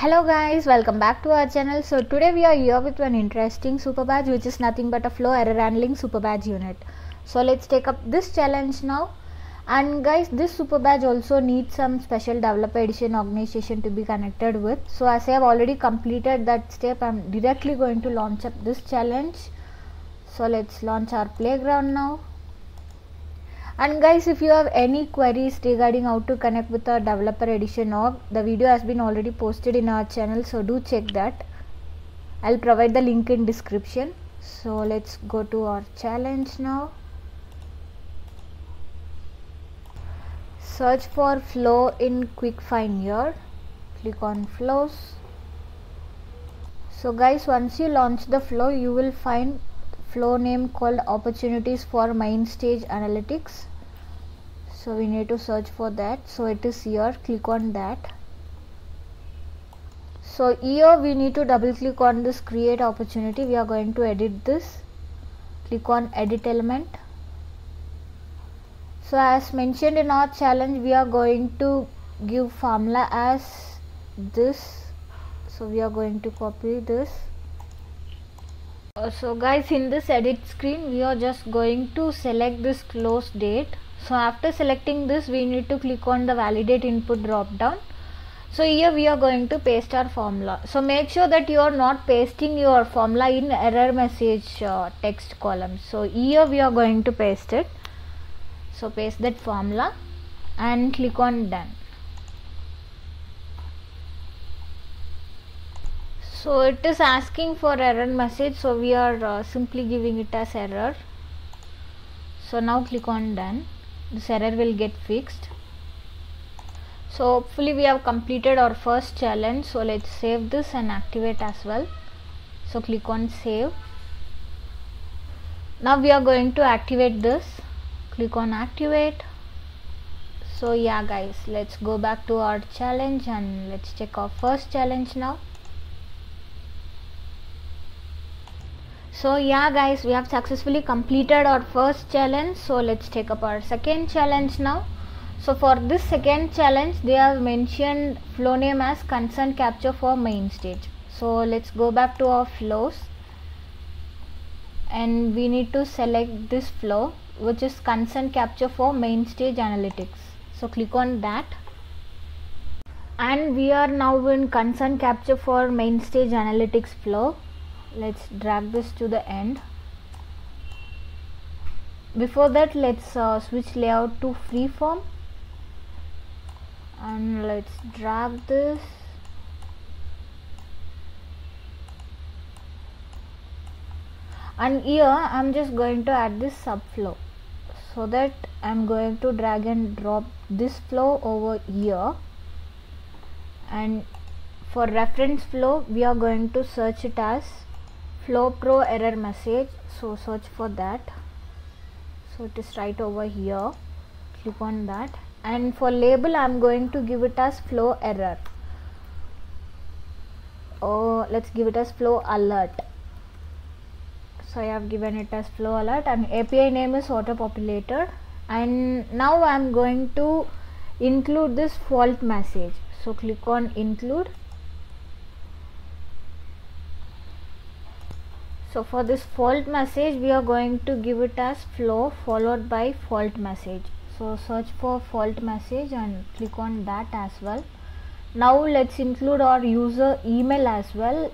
Hello guys, welcome back to our channel. So today we are here with one interesting super badge which is nothing but a flow error handling super badge unit. So let's take up this challenge now. And guys, this super badge also needs some special developer edition organization to be connected with. So as I have already completed that step, I'm directly going to launch up this challenge. So let's launch our playground now and guys if you have any queries regarding how to connect with the developer edition org the video has been already posted in our channel so do check that. I'll provide the link in description. So let's go to our challenge now. Search for flow in quick find here. Click on flows. So guys once you launch the flow you will find flow name called opportunities for main stage analytics so we need to search for that. So it is here. Click on that. So here we need to double click on this create opportunity. We are going to edit this. Click on edit element. So as mentioned in our challenge we are going to give formula as this. So we are going to copy this. So guys in this edit screen we are just going to select this close date so after selecting this we need to click on the validate input drop down. So here we are going to paste our formula. So make sure that you are not pasting your formula in error message uh, text column. So here we are going to paste it. So paste that formula and click on done. So it is asking for error message. So we are uh, simply giving it as error. So now click on done this error will get fixed. So hopefully we have completed our first challenge. So let's save this and activate as well. So click on save. Now we are going to activate this. Click on activate. So yeah guys let's go back to our challenge and let's check our first challenge now so yeah guys we have successfully completed our first challenge. So let's take up our second challenge now. So for this second challenge they have mentioned flow name as consent capture for main stage. So let's go back to our flows. And we need to select this flow which is consent capture for main stage analytics. So click on that. And we are now in consent capture for main stage analytics flow let's drag this to the end. Before that let's uh, switch layout to freeform. And let's drag this. And here I'm just going to add this subflow. So that I'm going to drag and drop this flow over here. And for reference flow we are going to search it as flow pro error message. So search for that. So it is right over here. Click on that. And for label I'm going to give it as flow error. Oh let's give it as flow alert. So I have given it as flow alert. And API name is auto populator and now I'm going to include this fault message. So click on include so for this fault message we are going to give it as flow followed by fault message. So search for fault message and click on that as well. Now let's include our user email as well.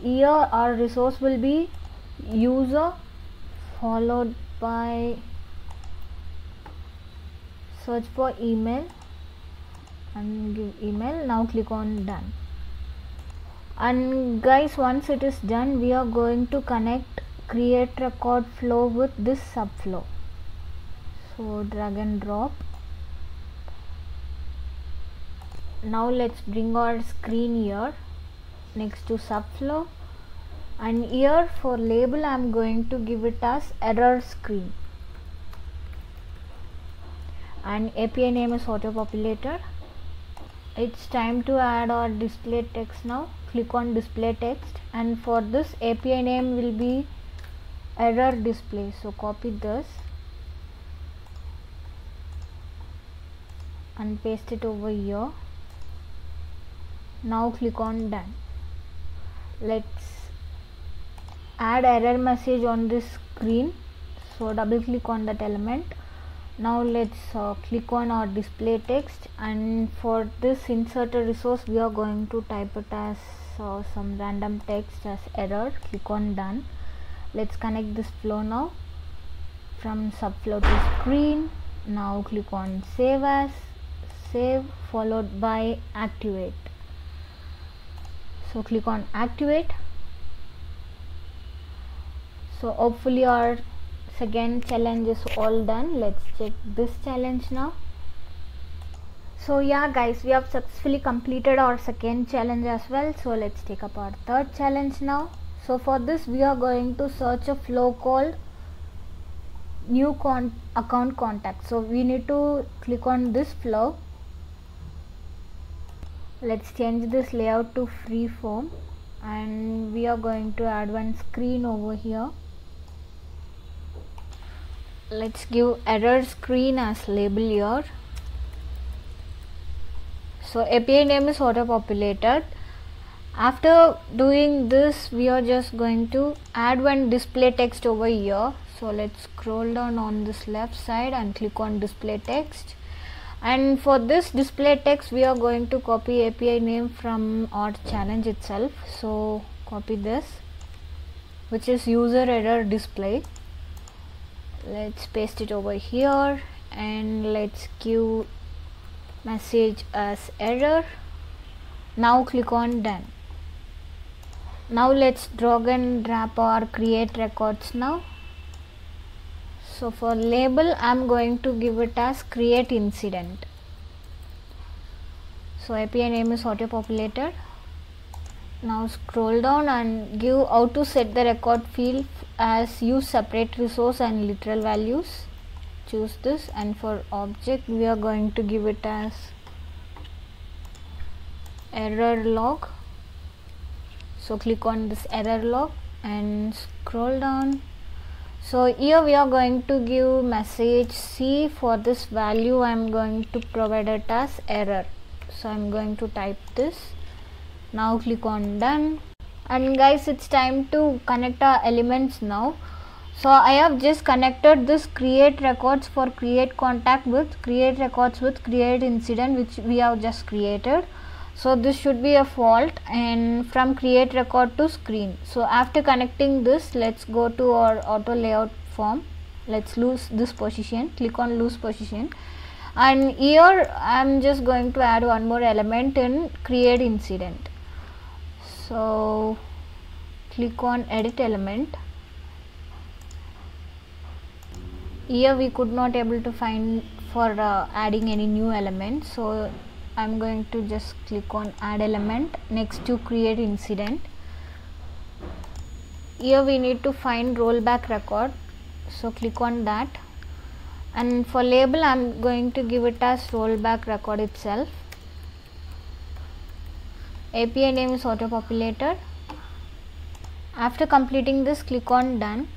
Here our resource will be user followed by search for email and give email. Now click on done and guys once it is done we are going to connect create record flow with this subflow. So drag and drop. Now let's bring our screen here next to subflow. And here for label I'm going to give it as error screen. And API name is auto populator it's time to add our display text now click on display text and for this API name will be error display. So copy this and paste it over here. Now click on done. Let's add error message on this screen. So double click on that element. Now let's uh, click on our display text and for this insert a resource we are going to type it as uh, some random text as error. Click on done. Let's connect this flow now. From subflow to screen. Now click on save as. Save followed by activate. So click on activate. So hopefully our second challenge is all done. Let's check this challenge now so yeah guys we have successfully completed our second challenge as well. So let's take up our third challenge now. So for this we are going to search a flow called new con account contact. So we need to click on this flow. Let's change this layout to free form. And we are going to add one screen over here. Let's give error screen as label here so API name is auto populated after doing this we are just going to add one display text over here. So let's scroll down on this left side and click on display text. And for this display text we are going to copy API name from our challenge itself. So copy this which is user error display. Let's paste it over here and let's give message as error. Now click on done. Now let's drag and drop our create records now. So for label I'm going to give it as create incident. So API name is auto populated now scroll down and give how to set the record field as use separate resource and literal values choose this and for object we are going to give it as error log. So click on this error log and scroll down. So here we are going to give message C. For this value I am going to provide it as error. So I am going to type this. Now click on done. And guys it's time to connect our elements now so I have just connected this create records for create contact with create records with create incident which we have just created. So this should be a fault and from create record to screen. So after connecting this let's go to our auto layout form. Let's lose this position. Click on lose position. And here I'm just going to add one more element in create incident. So click on edit element here we could not able to find for uh, adding any new element. So I'm going to just click on add element. Next to create incident. Here we need to find rollback record. So click on that. And for label I'm going to give it as rollback record itself. API name is auto populated after completing this click on done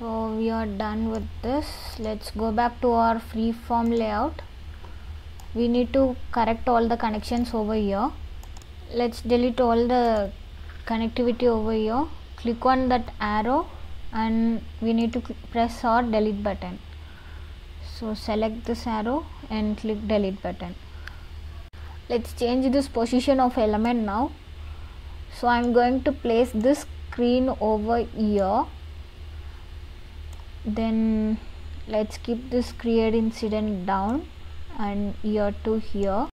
so we are done with this. Let's go back to our free form layout. We need to correct all the connections over here. Let's delete all the connectivity over here. Click on that arrow and we need to press our delete button. So select this arrow and click delete button. Let's change this position of element now. So I'm going to place this screen over here then let's keep this create incident down and here to here.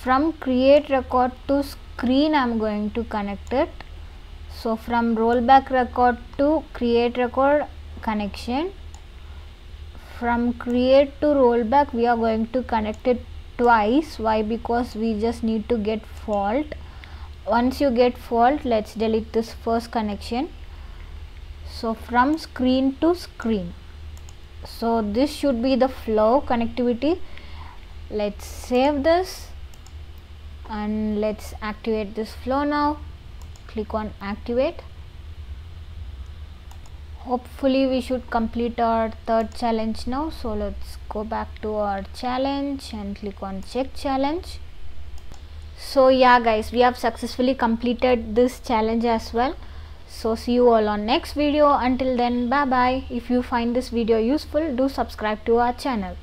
From create record to screen I'm going to connect it. So from rollback record to create record connection. From create to rollback we are going to connect it twice. Why? Because we just need to get fault. Once you get fault let's delete this first connection so from screen to screen. So this should be the flow connectivity. Let's save this and let's activate this flow now. Click on activate. Hopefully we should complete our third challenge now. So let's go back to our challenge and click on check challenge. So yeah guys we have successfully completed this challenge as well so see you all on next video. Until then bye bye if you find this video useful do subscribe to our channel